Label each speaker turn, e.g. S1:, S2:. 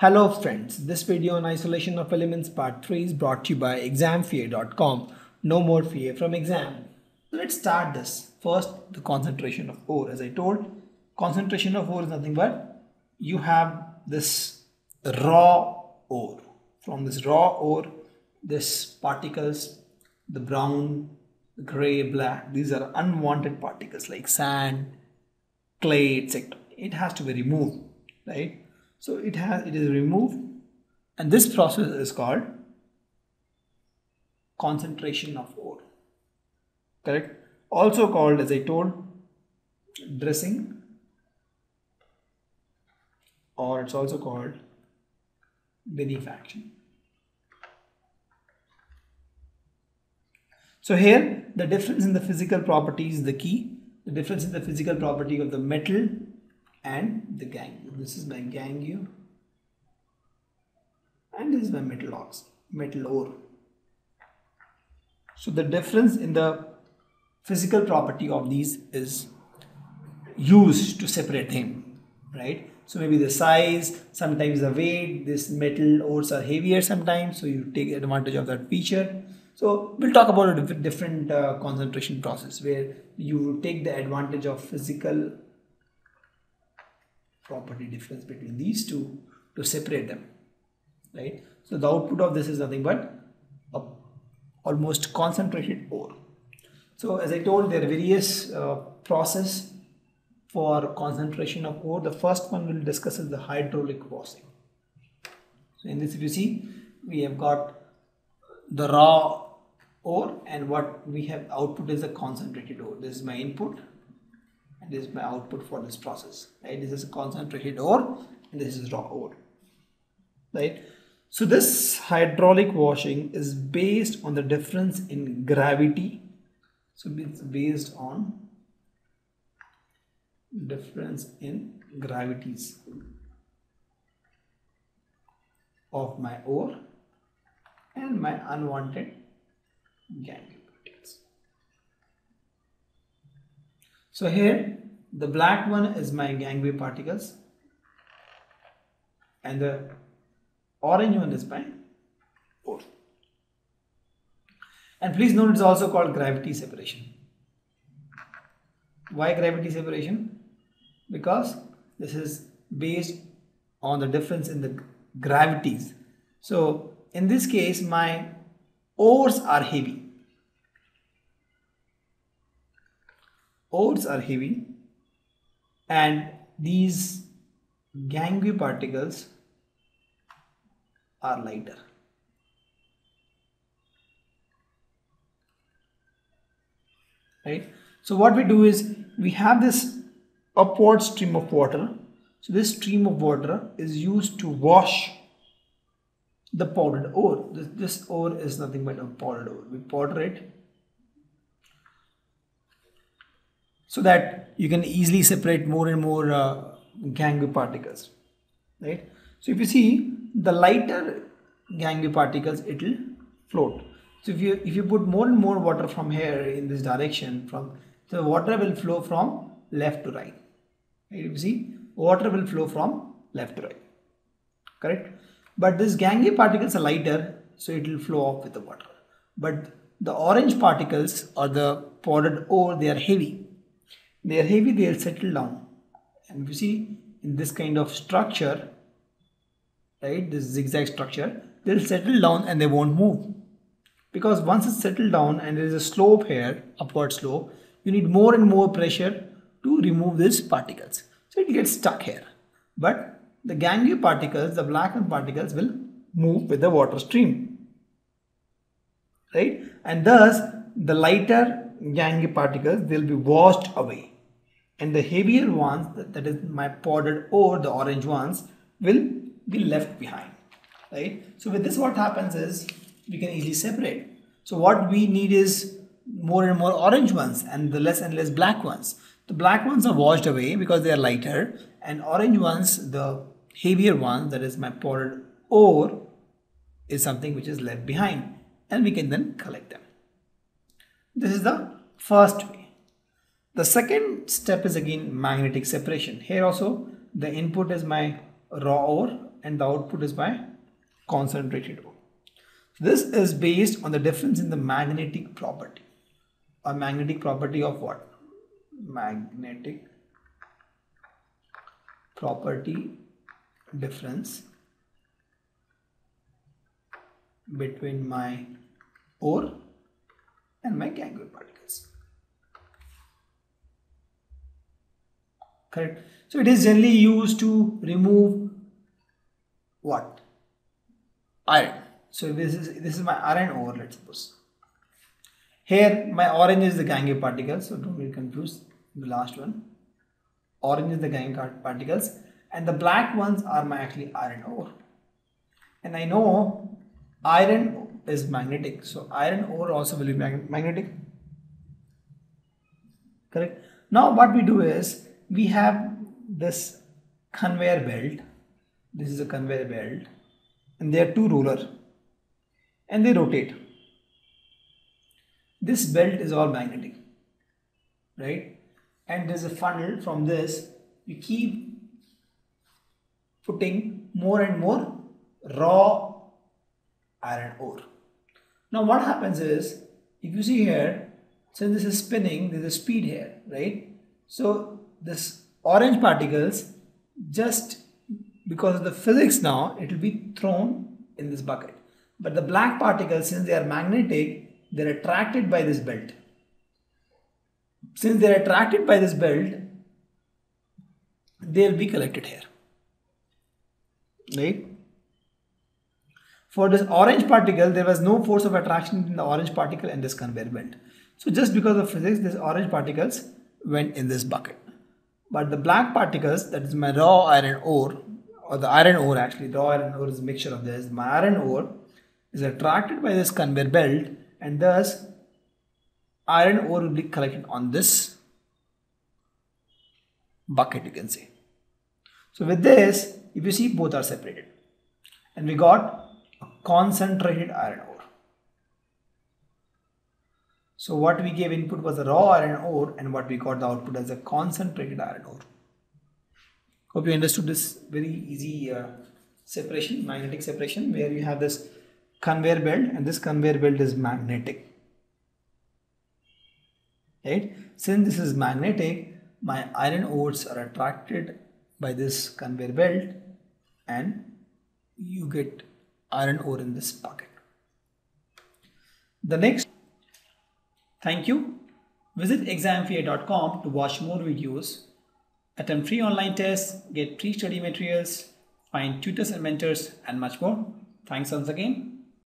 S1: Hello friends, this video on isolation of elements part 3 is brought to you by examfear.com. No more fear from exam. Let's start this. First, the concentration of ore. As I told, concentration of ore is nothing but you have this raw ore. From this raw ore, this particles, the brown, gray, black, these are unwanted particles like sand, clay, etc. It has to be removed, right? So it has it is removed, and this process is called concentration of ore. Correct? Also called, as I told, dressing, or it's also called beneficiation. So here the difference in the physical property is the key. The difference in the physical property of the metal and the gangue. This is my gangue and this is my metal ox, metal ore. So the difference in the physical property of these is used to separate them, right? So maybe the size, sometimes the weight, this metal ores are heavier sometimes, so you take advantage of that feature. So we'll talk about a different uh, concentration process where you take the advantage of physical property difference between these two to separate them right? So the output of this is nothing but a almost concentrated ore. So as i told there are various uh, process for concentration of ore. The first one we'll discuss is the hydraulic washing so in this if you see we have got the raw ore and what we have output is a concentrated ore. This is my input and this is my output for this process right? This is a concentrated ore and this is raw ore right? So this hydraulic washing is based on the difference in gravity. So it's based on difference in gravities of my ore and my unwanted gangue So here the black one is my gangue particles and the orange one is my ore. And please note it's also called gravity separation. Why gravity separation? Because this is based on the difference in the gravities. So in this case my ores are heavy ores are heavy and these gangue particles are lighter. Right? So what we do is we have this upward stream of water. So this stream of water is used to wash the powdered ore. This, this ore is nothing but a powdered ore. We powder it so that you can easily separate more and more uh, gangue particles right? So if you see the lighter gangue particles it will float. So if you if you put more and more water from here in this direction from the water will flow from left to right right? If you see water will flow from left to right correct? But this gangue particles are lighter so it will flow off with the water. But the orange particles or the powdered ore they are heavy they are heavy they'll settle down. And you see in this kind of structure right this zigzag structure they'll settle down and they won't move. Because once it's settled down and there is a slope here upward slope you need more and more pressure to remove these particles. So it gets stuck here. But the gangue particles the blackened particles will move with the water stream. Right? And thus the lighter gangue particles they'll be washed away and the heavier ones that, is my powdered ore the orange ones will be left behind right? So with this what happens is we can easily separate. So what we need is more and more orange ones and the less and less black ones. The black ones are washed away because they are lighter and orange ones the heavier ones that is my powdered ore is something which is left behind and we can then collect them. This is the first way the second step is again magnetic separation. Here also the input is my raw ore and the output is my concentrated ore. This is based on the difference in the magnetic property. A magnetic property of what? Magnetic property difference between my ore and my gangue particles. Correct. So it is generally used to remove what? Iron. So this is this is my iron ore, let's suppose. Here my orange is the gangue particles, so don't get confused. The last one. Orange is the gangue particles and the black ones are my actually iron ore. And I know iron is magnetic, so iron ore also will be mag magnetic. Correct. Now what we do is we have this conveyor belt. This is a conveyor belt and there are two roller and they rotate. This belt is all magnetic, right? And there's a funnel from this. You keep putting more and more raw iron ore. Now what happens is, if you see here, since this is spinning, there's a speed here, right? So this orange particles, just because of the physics now, it will be thrown in this bucket. But the black particles, since they are magnetic, they're attracted by this belt. Since they're attracted by this belt, they'll be collected here. Right? For this orange particle, there was no force of attraction in the orange particle and this conveyor belt. So just because of physics, this orange particles went in this bucket. But the black particles, that is my raw iron ore, or the iron ore actually, raw iron ore is a mixture of this, my iron ore is attracted by this conveyor belt and thus iron ore will be collected on this bucket you can say. So with this, if you see both are separated and we got a concentrated iron ore. So what we gave input was a raw iron ore and what we got the output as a concentrated iron ore. Hope you understood this very easy uh, separation, magnetic separation where you have this conveyor belt and this conveyor belt is magnetic. Right? Since this is magnetic my iron ores are attracted by this conveyor belt and you get iron ore in this bucket the next thank you. Visit examfear.com to watch more videos attempt free online tests get free study materials find tutors and mentors and much more. Thanks once again